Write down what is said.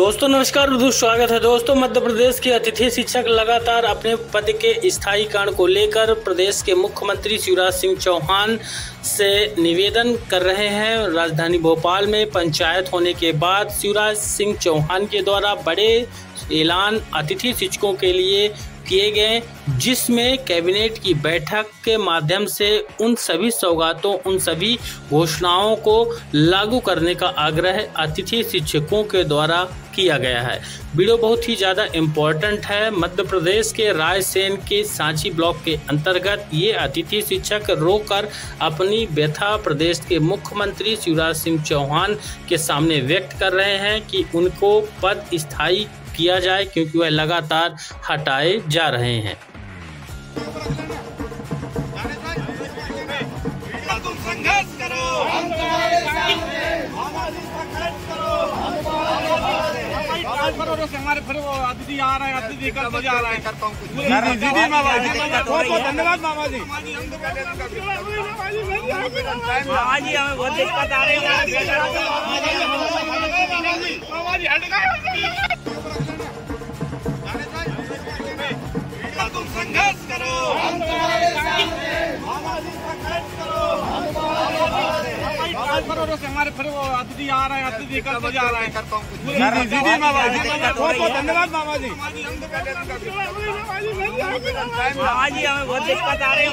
दोस्तों, नमस्कार स्वागत है। दोस्तों मध्य प्रदेश के अतिथि शिक्षक लगातार अपने पद के स्थायीकरण को लेकर प्रदेश के मुख्यमंत्री शिवराज सिंह चौहान से निवेदन कर रहे हैं। राजधानी भोपाल में पंचायत होने के बाद शिवराज सिंह चौहान के द्वारा बड़े ऐलान अतिथि शिक्षकों के लिए किए गए, जिसमें कैबिनेट की बैठक के माध्यम से उन सभी सौगातों, उन सभी घोषणाओं को लागू करने का आग्रह अतिथि शिक्षकों के द्वारा किया गया है। वीडियो बहुत ही ज़्यादा इम्पोर्टेंट है। मध्य प्रदेश के रायसेन के सांची ब्लॉक के अंतर्गत ये अतिथि शिक्षक रोकर अपनी व्यथा प्रदेश के मुख्यमंत्री शिवराज सिंह चौहान के सामने व्यक्त कर रहे हैं कि उनको पद स्थायी किया जाए क्योंकि वह लगातार हटाए जा रहे हैं हमारे फिर वो आ रहे हैं जा हैं जी जी है करो। हमारे फिर वो अतिथि आ रहे हैं अतिथि करते जा रहे हैं। बहुत बहुत धन्यवाद मामा जी। मामा जी हमें बहुत दिक्कत आ रही है